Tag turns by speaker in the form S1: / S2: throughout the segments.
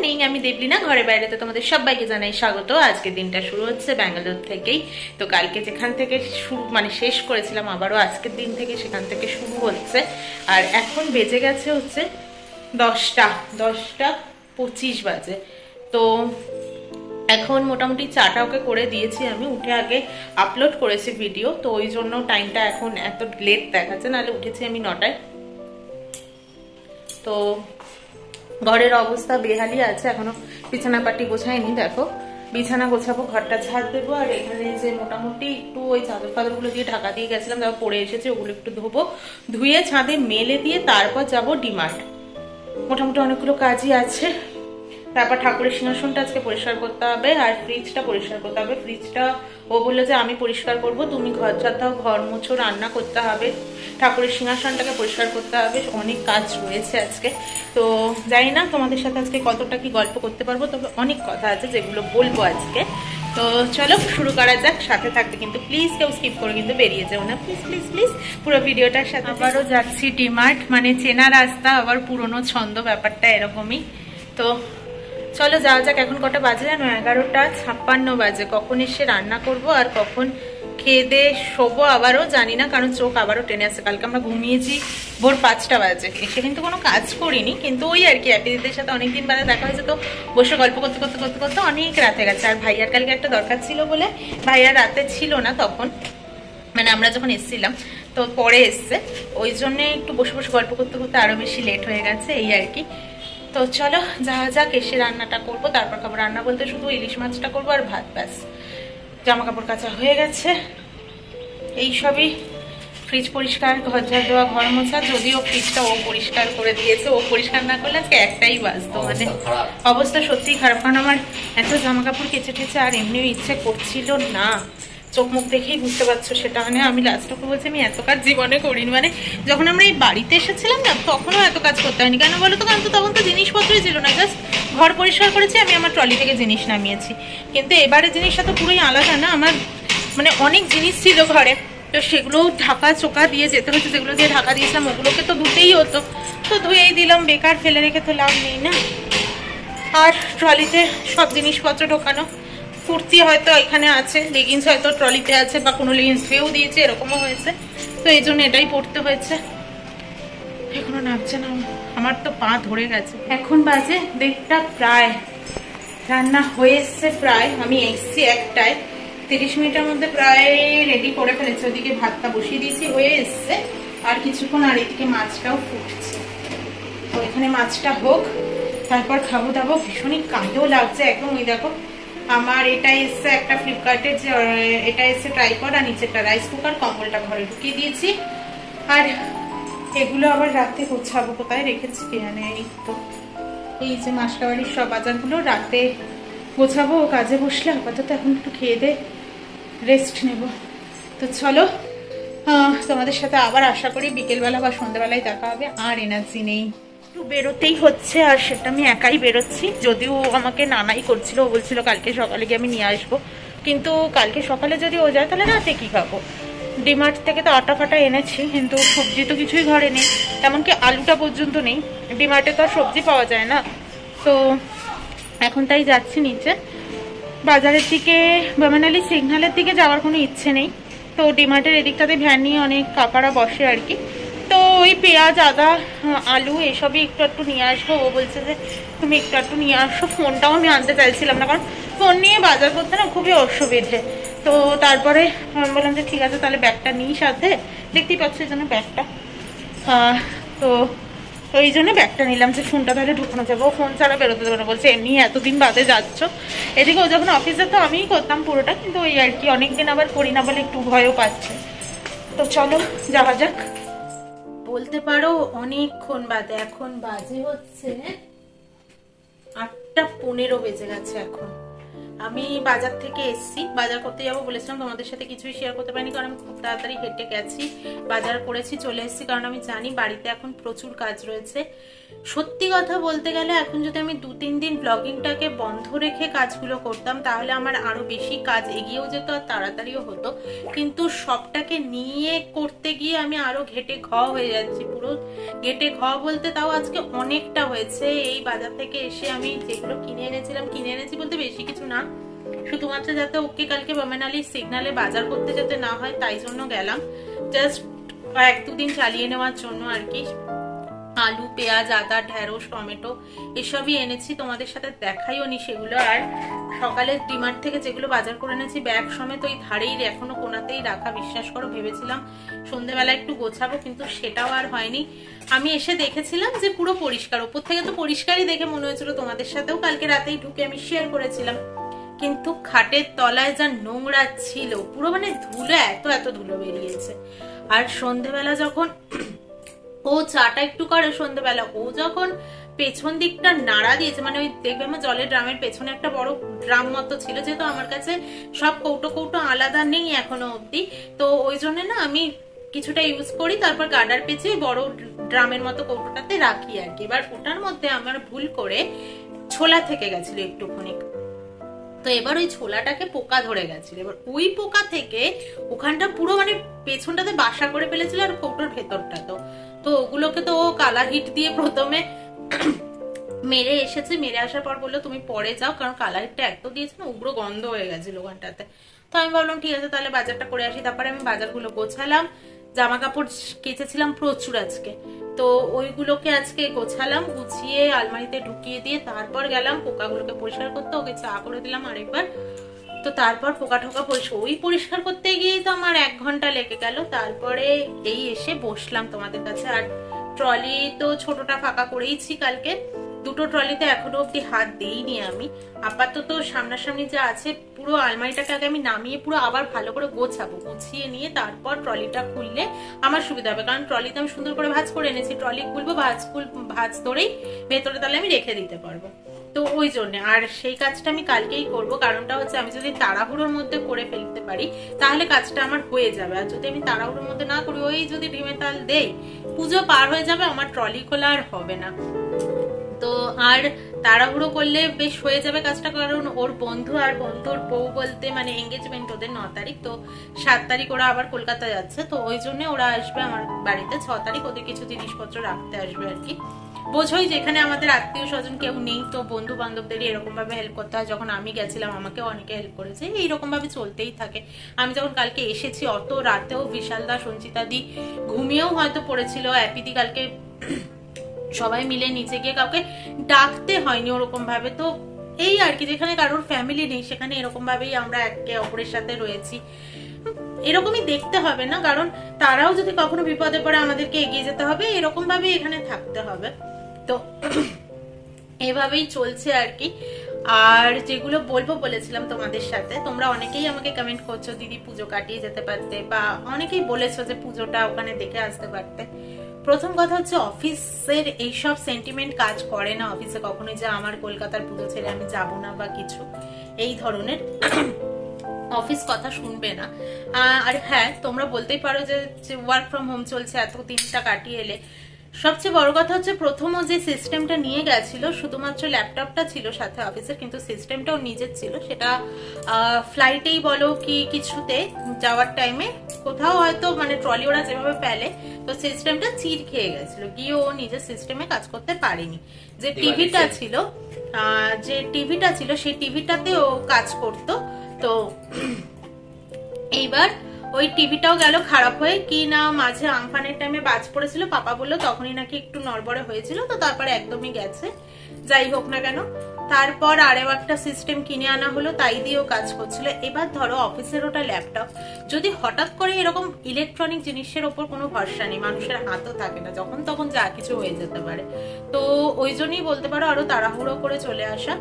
S1: Morning আমি দেবলিনা ঘরে বাইরেতে তোমাদের সবাইকে জানাই স্বাগত। আজকের দিনটা শুরু হচ্ছে ব্যাঙ্গালোর থেকেই। তো কালকে যেখান থেকে শুরু মানে শেষ করেছিলাম, আবারও আজকের দিন থেকে সেখান থেকে শুরু হচ্ছে। আর এখন বেজে গেছে হচ্ছে দশটা দশটা পঁচিশ বাজে। তো এখন মোটামুটি চাটা ওকে করে দিয়েছি, আমি উঠে আগে আপলোড করেছি ভিডিও তো ওই জন্য টাইমটা এখন এত লেট দেখাচ্ছে, নাহলে উঠেছি আমি নটায়। তো ঘরের অবস্থা বেহালি আছে, এখনও বিছানা পাটি গোছায়নি, দেখো। বিছানা গোছাবো, ঘরটা ছাদ দেবো, আর এখানে যে মোটামুটি একটু ওই চাদর ফাদরগুলো দিয়ে ঢাকা দিয়ে গেছিলাম, তারপর পরে এসেছে, ওগুলো একটু ধোবো, ধুয়ে ছাদে মেলে দিয়ে তারপর যাব ডিমার্ট। মোটামুটি অনেকগুলো কাজই আছে। তারপর ঠাকুরের সিংহাসনটা আজকে পরিষ্কার করতে হবে আর ফ্রিজটা পরিষ্কার করতে হবে। ফ্রিজটা ও বলল যে আমি পরিষ্কার করব তুমি ঘর ঝাড়াও ঘর মুছো রান্না করতে হবে। ঠাকুরের সিংহাসনটাকে পরিষ্কার করতে হবে অনেক কাজ রয়েছে আজকে। তো জানি না তোমাদের সাথে আজকে কতটা কি গল্প করতে পারব তবে অনেক কথা আছে যেগুলো বলব আজকে। তো চলো শুরু করা যাক সাথে থাকতে কিন্তু প্লিজ কেউ স্কিপ করে কিন্তু বেরিয়ে যাও না। প্লিজ প্লিজ প্লিজ পুরো ভিডিওটার সাথে আবারও যাচ্ছি ডিমার্ট মানে চেনা রাস্তা আবার পুরনো ছন্দ ব্যাপারটা এরকমই। তো চলো যাওয়া যাক, এখন কটা বাজে জানো? এগারোটা ছাপ্পান্ন বাজে। কখন এসে রান্না করব আর কখন খেয়ে দিয়ে শোবো আবারও জানি না, কারণ চোখ আবারও টেনে আসছে। কালকে আমরা ঘুমিয়েছি ভোর পাঁচটা বাজে। এসে কিন্তু কোনো কাজ করিনি, কিন্তু ওই আর কি অ্যাপিদিদের সাথে অনেকদিন বাদে দেখা হয়েছে তো, বসে গল্প করতে করতে করতে করতে অনেক রাতে গেছে। আর ভাইয়ার কালকে একটা দরকার ছিল বলে ভাইয়ার রাতে ছিল না তখন। মানে আমরা যখন এসছিলাম, তো পরে এসছে। ওই জন্যে একটু বসে বসে গল্প করতে করতে আরও বেশি লেট হয়ে গেছে, এই আর কি। তো চলো যা যাক এসে রান্নাটা করব তারপর খাব রান্না বলতে শুধু ইলিশ মাছটা করব আর ভাত ব্যাস। জামা কাপড় কাচা হয়ে গেছে। এই সবই ফ্রিজ পরিষ্কার ঘর ঝাড় দেওয়া ঘর মোছা যদিও ফ্রিজটা ও পরিষ্কার করে দিয়েছে ও পরিষ্কার না করলে আজকে একটাই বাজতো মানে অবস্থা সত্যিই খারাপ কারণ আমার এত জামা কাপড় কেচে টেচে আর এমনিও ইচ্ছে করছিল না। চোখ মুখ দেখেই বুঝতে পারছ সেটা। মানে আমি লাস্টকে বলছি, আমি এত কাজ জীবনে করিনি। মানে যখন আমরা এই বাড়িতে এসেছিলাম না, তখনও এত কাজ করতে হয়নি। কেন বলো তো? কারণ তো তখন তো জিনিসপত্রই ছিল না। জাস্ট ঘর পরিষ্কার করেছি, আমি আমার ট্রলি থেকে জিনিস নামিয়েছি। কিন্তু এবারে জিনিসটা তো পুরোই আলাদা না? আমার মানে অনেক জিনিস ছিল ঘরে। তো সেগুলোও ঢাকা চোকা দিয়ে যেতে হচ্ছে যেগুলো দিয়ে ঢাকা দিয়েছিলাম, ওগুলোকে তো ধুতেই হতো। তো ধুয়েই দিলাম, বেকার ফেলে রেখে তো লাভ নেই না? আর ট্রলিতে সব জিনিসপত্র ঢোকানো। কুর্তি হয়তো এখানে আছে লেগিংস হয়তো ট্রলিতে আছে বা কোনো লেগিংস পেয়েও দিয়েছে, এরকমও হয়েছে। তো এই জন্য এটাই পড়তে হয়েছে। এখনও নামছে না। আমার তো পা ধরে গেছে। এখন বাজে দেড়টা প্রায়। রান্না হয়ে প্রায়। আমি এসছি একটায়। তিরিশ মিনিটের মধ্যে প্রায় রেডি করে ফেলেছি। ওদিকে ভাতটা বসিয়ে দিয়েছি, হয়ে এসছে। আর কিছুক্ষণ আর এদিকে মাছটাও ফুটছে। তো এখানে মাছটা হোক, তারপর খাব দাবো ভীষণই কাঁদেও লাগছে। একদম ওই দেখো আমার এটা এসছে একটা ফ্লিপকার্টের যে এটা এসছে ট্রাইপড আর নিচেরটা রাইস কুকার কম্বলটা ঘরে ঢুকিয়ে দিয়েছি। আর এগুলো আবার রাতে গোছাবো, কোথায় রেখেছি জানে, এই তো। এই যে মাসকাবাড়ির সব বাজারগুলো রাতে গোছাবো, কাজে বসলে আপাতত এখন একটু খেয়ে দে রেস্ট নেব। তো চলো তোমাদের সাথে আবার আশা করি বিকেলবেলা বা সন্ধ্যাবেলায় দেখা হবে, আর এনার্জি নেই। একটু বেরোতেই হচ্ছে, আর সেটা আমি একাই বেরোচ্ছি। যদিও আমাকে নানাই করছিল, ও বলছিল কালকে সকালে গিয়ে আমি নিয়ে আসব। কিন্তু কালকে সকালে যদি ও যায়, তাহলে রাতে কি খাব? ডিমার্ট থেকে তো আটা ফাটা এনেছি, কিন্তু সবজি তো কিছুই ঘরে নেই। এমনকি আলুটা পর্যন্ত নেই। ডিমার্টে তো আর সবজি পাওয়া যায় না। তো এখন তাই যাচ্ছি নিচে। বাজারের দিকে, বামানালি সিগনালের দিকে যাওয়ার কোনো ইচ্ছে নেই। তো ডিমার্টের এদিকটাতে ভ্যান নিয়ে অনেক কাকারা বসে আর কি। ওই পেঁয়াজ, আদা, আলু এসবই একটু একটু নিয়ে আসব। ও বলছে যে, তুমি একটু একটু নিয়ে আসো। ফোনটাও আমি আনতে চাইছিলাম না, কারণ ফোন নিয়ে বাজার করতে না খুবই অসুবিধে। তো তারপরে আমি বললাম যে, ঠিক আছে, তাহলে ব্যাগটা নিই সাথে দেখতেই পাচ্ছি এই জন্য ব্যাগটা। তো ওই জন্য ব্যাগটা নিলাম। যে, ফোনটা তাহলে ঢুকানো যাব। ফোন ছাড়া বেরোতে দেবো না। বলছে, এমনি এতদিন বাদে যাচ্ছ। এদিকে ও যখন অফিসে, তো আমিই করতাম পুরোটা, কিন্তু ওই আর কি, অনেকদিন আবার করি না বলে একটু ভয়ও পাচ্ছে। তো চলো, যাওয়া যাক। বলতে পারো অনেকক্ষণ বাদে। এখন বাজে হচ্ছে আটটা পনেরো বেজে গেছে এখন। আমি বাজার থেকে এসছি। বাজার করতে যাব বলেছিলাম, তোমাদের সাথে কিছুই শেয়ার করতে পারিনি, কারণ আমি খুব তাড়াতাড়ি হেঁটে গেছি। বাজার করেছি, চলে এসেছি, কারণ আমি জানি বাড়িতে এখন প্রচুর কাজ রয়েছে। সত্যি কথা বলতে গেলে, এখন যদি আমি দু, তিন দিন ব্লগিংটাকে বন্ধ রেখে কাজগুলো করতাম, তাহলে আমার আরও বেশি কাজ এগিয়েও যেত আর তাড়াতাড়িও হতো। কিন্তু সবটাকে নিয়ে করতে গিয়ে আমি আরও ঘেটে ঘ হয়ে যাচ্ছি। পুরো ঘেটে ঘ বলতে তাও আজকে অনেকটা হয়েছে। এই বাজার থেকে এসে আমি যেগুলো কিনে এনেছিলাম, কিনে এনেছি বলতে বেশি কিছু না। শুধুমাত্র যাতে ওকে কালকে বামেনালি সিগনালে বাজার করতে যেতে না হয়, তাই জন্য গেলাম। জাস্ট এক দুদিন চালিয়ে নেওয়ার জন্য আর কি। আলু, পেঁয়াজ, আদা ঢেঁড়স টমেটো এসবই এনেছি। তোমাদের সাথে দেখাইও নি সেগুলো। আর সকালে ডিমার্ট থেকে যেগুলো বাজার করে এনেছি, ব্যাগ সমেত ওই ধারেই এখনও কোনাতেই রাখা, বিশ্বাস করো, ভেবেছিলাম সন্ধেবেলা একটু গোছাবো, কিন্তু সেটাও আর হয়নি। আমি এসে দেখেছিলাম যে পুরো পরিষ্কার। ওপর থেকে তো পরিষ্কারই দেখে মনে হয়েছিল তোমাদের সাথেও কালকে রাতেই ঢুকে আমি শেয়ার করেছিলাম। কিন্তু খাটের তলায় যা নোংরা ছিল, পুরো মানে ধুলো এত এত ধুলো বেরিয়েছে। আর সন্ধেবেলা যখন ও চাটা একটু করে সন্ধ্যেবেলা ও যখন পেছন দিকটা নাড়া দিয়েছে মানে ওই দেখবে আমার জলের ড্রামের পেছনে একটা বড় ড্রাম মতো ছিল, যেহেতু আমার কাছে সব কৌটো কৌটো আলাদা নেই এখনও অব্দি তো ওই জন্য না আমি কিছুটা ইউজ করি, তারপর গার্ডার পেঁচে বড় ড্রামের মতো কৌটোটাতে রাখি আর কি। এবার ওটার মধ্যে আমার ভুল করে ছোলা থেকে গেছিল একটুখানি। তো এবার ওই ছোলাটাকে পোকা ধরে গেছিল। এবার ওই পোকা থেকে ওখানটা পুরো মানে পেছনটাতে বাসা করে ফেলেছিল আর কৌটোর ভেতরটা। তো তো ওগুলোকে তো ও কালার হিট দিয়ে প্রথমে মেরে এসেছে। মেরে আসার পর বলল, তুমি পরে যাও, কারণ কালার হিটটা এত দিয়েছে না, উগ্র গন্ধ হয়ে গেছিল ওখানটাতে। তো আমি ভাবলাম, ঠিক আছে, তাহলে বাজারটা করে আসি। তারপরে আমি বাজারগুলো গোছালাম। জামা কাপড় কেচেছিলাম প্রচুর আজকে। তো ওইগুলোকে আজকে গোছালাম, গুছিয়ে আলমারিতে ঢুকিয়ে দিয়ে তারপর গেলাম, পোকাগুলোকে পরিষ্কার করতে। ওকে চা করে দিলাম আরেকবার। তো তারপর পোকা ঠোকা পরিষ্কার ওই পরিষ্কার করতে গিয়েই তো আমার এক ঘণ্টা লেগে গেল। তারপরে এই এসে বসলাম তোমাদের কাছে। আর ট্রলি তো ছোটটা ফাঁকা করেইছি কালকে। দুটো ট্রলিতে এখনও অব্দি হাত দিইনি আমি। আপাতত সামনাসামনি যা আছে, পুরো আলমারিটাকে আগে আমি নামিয়ে পুরো আবার ভালো করে গোছাবো। গুছিয়ে নিয়ে তারপর ট্রলিটা খুললে আমার সুবিধা হবে। কারণ ট্রলিতে আমি সুন্দর করে ভাজ করে এনেছি। ট্রলি খুলবো, ভাজ খুল, ভাজ ধরেই ভেতরে তাহলে আমি রেখে দিতে পারব। তো ওই জন্য। আর সেই কাজটা আমি কালকেই করব। কারণটা হচ্ছে আমি যদি তাড়াহুড়োর মধ্যে করে ফেলতে পারি, তাহলে কাজটা আমার হয়ে যাবে। আর যদি আমি তাড়াহুড়োর মধ্যে না করি, ওই যদি ডিমে তাল দেই, পুজো পার হয়ে যাবে, আমার ট্রলি খোলা আর হবে না। তো আর তাড়াহুড়ো করলে বেশ হয়ে যাবে কাজটা, কারণ ওর বন্ধু আর বন্ধুর বউ বলতে মানে এঙ্গেজমেন্ট ওদের ন তারিখ, তো সাত তারিখ ওরা আবার কলকাতা যাচ্ছে, তো ওই জন্য ওরা আসবে আমার বাড়িতে। ছ তারিখ ওদের কিছু জিনিসপত্র রাখতে আসবে আর কি। বোঝোই যেখানে আমাদের আত্মীয় স্বজন কেউ নেই, তো বন্ধু বান্ধবদেরই এরকম ভাবে হেল্প করতে হয়। যখন আমি গেছিলাম, আমাকে অনেকে হেল্প করেছে। এইরকম ভাবে চলতেই থাকে। আমি যখন কালকে এসেছি, অত রাতেও বিশাল দা, সঞ্চিতা দি, ঘুমিয়েও হয়তো পড়েছিল। অ্যাপিদি কালকে সবাই মিলে নিচে গিয়ে কাউকে ডাকতে হয়নি ওরকম ভাবে। তো এই আর কি, যেখানে কারোর ফ্যামিলি নেই, সেখানে এরকম ভাবেই আমরা একে অপরের সাথে রয়েছি। এরকমই দেখতে হবে না, কারণ তারাও যদি কখনো বিপদে পড়ে আমাদেরকে এগিয়ে যেতে হবে, এরকম ভাবে এখানে থাকতে হবে। তো এভাবেই চলছে আর কি। আর যেগুলো বলব বলেছিলাম তোমাদের সাথে, তোমরা অনেকেই আমাকে কমেন্ট করছ, দিদি পুজো কাটিয়ে যেতে পারতে বা অনেকেই বলেছ যে পুজোটা ওখানে দেখে আসতে পারতে। প্রথম কথা হচ্ছে অফিসের এইসব সেন্টিমেন্ট কাজ করে না। অফিসে কখনোই যে আমার কলকাতার পুজো ছেড়ে আমি যাব না বা কিছু। এই ধরনের অফিস কথা শুনবে না। আর হ্যাঁ তোমরা বলতেই পারো যে ওয়ার্ক ফ্রম হোম চলছে, এত দিনটা কাটিয়ে এলে। সবচেয়ে বড় কথা হচ্ছে প্রথমও যে সিস্টেমটা নিয়ে গেছিল, শুধুমাত্র ল্যাপটপটা ছিল সাথে অফিসের, কিন্তু সিস্টেমটাও নিজের ছিল। সেটা ফ্লাইটেই বলো কি কিছুতে, যাওয়ার টাইমে কোথাও হয়তো মানে ট্রলি ওরা যেভাবে পেলে তো সিস্টেমটা চির খেয়ে গেছিল। গিয়ে ও নিজের সিস্টেমে কাজ করতে পারেনি। যে টিভিটা ছিল যে টিভিটা ছিল সেই টিভিটাতে ও কাজ করতো। তো এইবার ওই টিভিটাও গেল খারাপ হয়ে। কি না মাঝে আমফানের টাইমে বাজ পড়েছিল পাপা বলল তখনই নাকি একটু নড়বড়ে হয়েছিল তো তারপরে একদমই গেছে। যাই হোক না কেন তারপর আরও একটা সিস্টেম কিনে আনা হলো, তাই দিয়েও কাজ করছিল। এবার ধরো অফিসের ওটা ল্যাপটপ যদি হঠাৎ করে এরকম ইলেকট্রনিক জিনিসের ওপর কোনো ভরসা নেই, মানুষের হাতও থাকে না, যখন তখন যা কিছু হয়ে যেতে পারে। তো ওই জন্যই বলতে পারো আরও তাড়াহুড়ো করে চলে আসা।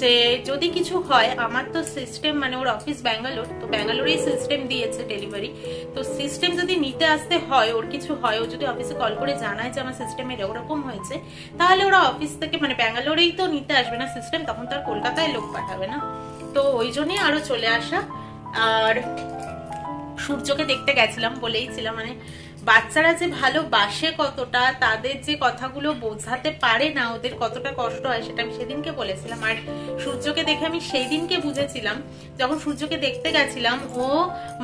S1: যে যদি কিছু হয়, আমার তো সিস্টেম মানে ওর অফিস ব্যাঙ্গালোর তো ব্যাঙ্গালোরেই সিস্টেম দিয়েছে ডেলিভারি তো সিস্টেম যদি নিতে আসতে হয়, ওর কিছু হয়, ও যদি অফিসে কল করে জানায় যে আমার সিস্টেমে এরকম হয়েছে, তাহলে ওরা অফিস থেকে মানে ব্যাঙ্গালোরেই তো নিতে আসবে না সিস্টেম তখন তো আর কলকাতায় লোক পাঠাবে না। তো ওই জন্যই আরও চলে আসা। আর সূর্যকে দেখতে গেছিলাম বলেইছিলাম মানে বাচ্চারা যে ভালোবাসে কতটা, তাদের যে কথাগুলো বোঝাতে পারে না, ওদের কতটা কষ্ট হয় সেটা আমি সেদিনকে বলেছিলাম। আর সূর্যকে দেখে আমি সেই দিনকে বুঝেছিলাম, যখন সূর্যকে দেখতে গেছিলাম, ও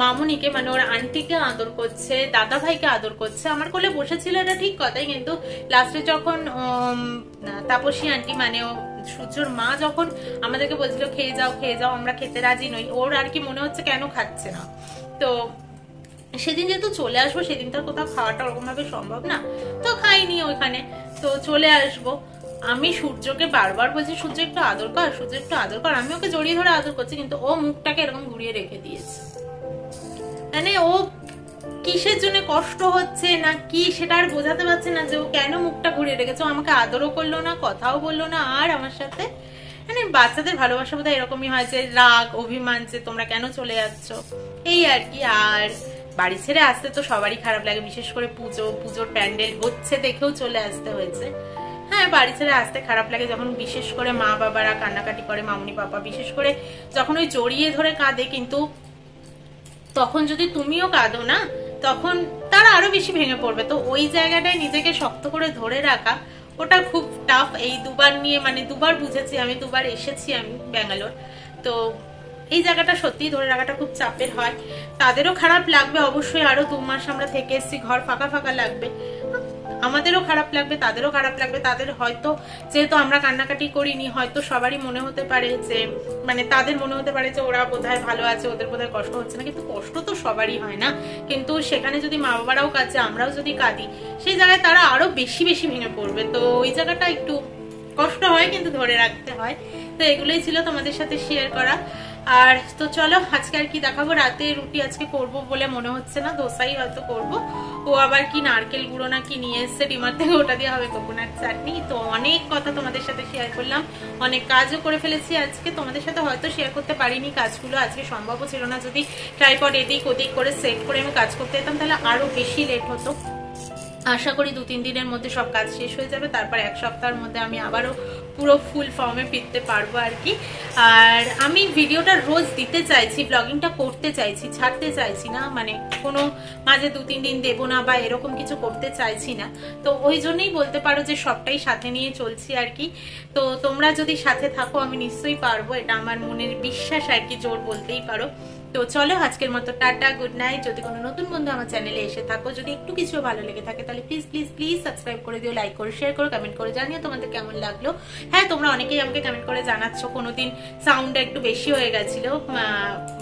S1: মামুনিকে মানে ওর আন্টিকে আদর করছে দাদা ভাইকে আদর করছে, আমার কোলে বসেছিল এটা ঠিক কথাই, কিন্তু লাস্টে যখন তাপসী আন্টি মানে ও সূর্যর মা যখন আমাদেরকে বলছিল, খেয়ে যাও খেয়ে যাও, আমরা খেতে রাজি নই। ওর আর কি মনে হচ্ছে কেন খাচ্ছে না। তো সেদিন যেহেতু চলে আসব সেদিন তো কোথাও খাওয়াটা ওরকম ভাবে সম্ভব না। তো খাইনি ওইখানে। তো চলে আসব। আমি সূর্যকে বারবার বলছি, সূর্য একটু আদর কর, সূর্য একটু আদর কর। আমি ওকে জড়িয়ে ধরে আদর করছি, কিন্তু ও মুখটাকে এরকম ঘুরিয়ে রেখে দিয়েছে। মানে ও কিসের জন্য কষ্ট হচ্ছে না কি, সেটা আর বোঝাতে পারছে না যে ও কেন মুখটা ঘুরিয়ে রেখেছে। আমাকে আদরও করল না, কথাও বলল না, আর আমার সাথে মানে বাচ্চাদের ভালোবাসা বোধহয় এরকমই হয় যে, রাগ, অভিমান যে তোমরা কেন চলে যাচ্ছ? এই আর কি, আর বাড়ি ছেড়ে আসতে তো সবারই খারাপ লাগে, বিশেষ করে পুজো, পুজোর প্যান্ডেল হচ্ছে দেখেও চলে আসতে হয়েছে। হ্যাঁ বাড়ি ছেড়ে আসতে খারাপ লাগে যখন বিশেষ করে মা বাবারা কান্নাকাটি করে, মামনি পাপা, বিশেষ করে যখন ওই জড়িয়ে ধরে কাঁদে, কিন্তু তখন যদি তুমিও কাঁদো না, তখন তারা আরও বেশি ভেঙে পড়বে। তো ওই জায়গাটায় নিজেকে শক্ত করে ধরে রাখা, ওটা খুব টাফ এই দুবার নিয়ে মানে দুবার বুঝেছি আমি, দুবার এসেছি আমি, ব্যাঙ্গালোর। তো এই জায়গাটা সত্যি ধরে রাখাটা খুব চাপের হয়। তাদেরও খারাপ লাগবে, অবশ্যই আরও দু মাস আমরা থেকে এসেছি, ঘর ফাঁকা ফাঁকা লাগবে। আমাদেরও খারাপ লাগবে, তাদেরও খারাপ লাগবে, তাদের হয়তো যেহেতু আমরা কান্নাকাটি করিনি, হয়তো সবারই মনে হতে পারে যে মানে তাদের মনে হতে পারে যে ওরা বোধহয় ভালো আছে, ওদের বোধহয় কষ্ট হচ্ছে না, কিন্তু কষ্ট তো সবারই হয় না। কিন্তু সেখানে যদি মা বাবারাও কাঁদছে আমরাও যদি কাঁদি, সেই জায়গায় তারা আরও বেশি বেশি ভেঙে পড়বে। তো ওই জায়গাটা একটু কষ্ট হয়, কিন্তু ধরে রাখতে হয়। তো এগুলোই ছিল তোমাদের সাথে শেয়ার করা। আর তো চলো, আজকে আর কি দেখাবো? রাতে রুটি আজকে করব বলে মনে হচ্ছে না, দোসাই হয়তো করব। ও আবার কি নারকেল গুঁড়ো না কি নিয়ে এসছে, ডিমার থেকে ওটা দিয়ে হবে কোকোনাট চাটনি। তো অনেক কথা তোমাদের সাথে শেয়ার করলাম। অনেক কাজও করে ফেলেছি আজকে। তোমাদের সাথে হয়তো শেয়ার করতে পারিনি কাজগুলো, আজকে সম্ভবও ছিল না। যদি ট্রাইপড এদিক ওদিক করে সেট করে আমি কাজ করতে যেতাম, তাহলে আরও বেশি লেট হতো। আশা করি দু তিন দিনের মধ্যে সব কাজ শেষ হয়ে যাবে। তারপর এক সপ্তাহের মধ্যে আমি আবারও পুরো ফুল ফর্মে ফিরতে পারব আর কি। আর আমি ভিডিওটা রোজ দিতে চাইছি ব্লগিংটা করতে চাইছি, ছাড়তে চাইছি না মানে কোনো মাঝে দু, তিন দিন দেবো না বা এরকম কিছু করতে চাইছি না। তো ওই জন্যই বলতে পারো যে সবটাই সাথে নিয়ে চলছি আর কি। তো তোমরা যদি সাথে থাকো, আমি নিশ্চয়ই পারব, এটা আমার মনের বিশ্বাস আর কি, জোর বলতেই পারো। তো চলো, আজকের মতো টাটা গুড নাইট যদি কোনো নতুন বন্ধু আমার চ্যানেলে এসে থাকো, যদি একটু কিছু ভালো লেগে থাকে, তাহলে প্লিজ প্লিজ প্লিজ সাবস্ক্রাইব করে দিও লাইক করে শেয়ার করো কমেন্ট করে জানিও তোমাদের কেমন লাগল। হ্যাঁ তোমরা অনেকেই আমাকে কমেন্ট করে জানাচ্ছ, কোনোদিন সাউন্ডটা একটু বেশি হয়ে গেছিল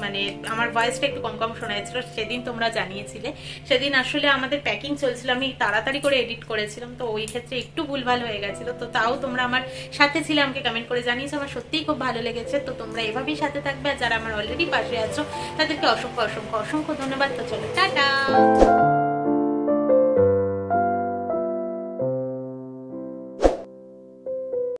S1: মানে আমার ভয়েসটা একটু কম কম শোনা যাচ্ছিল সেদিন তোমরা জানিয়েছিলে। সেদিন আসলে আমাদের প্যাকিং চলছিল, আমি তাড়াতাড়ি করে এডিট করেছিলাম, তো ওই ক্ষেত্রে একটু ভুলভাল হয়ে গেছিল, তো তাও তোমরা আমার সাথে ছিলে, আমাকে কমেন্ট করে জানিয়েছো, আমার সত্যিই খুব ভালো লেগেছে, তো তোমরা এভাবেই সাথে থাকবে, আর যারা আমার অলরেডি পাশে আছো তাদেরকে অসংখ্য অসংখ্য অসংখ্য ধন্যবাদ। তো চলো টাটা!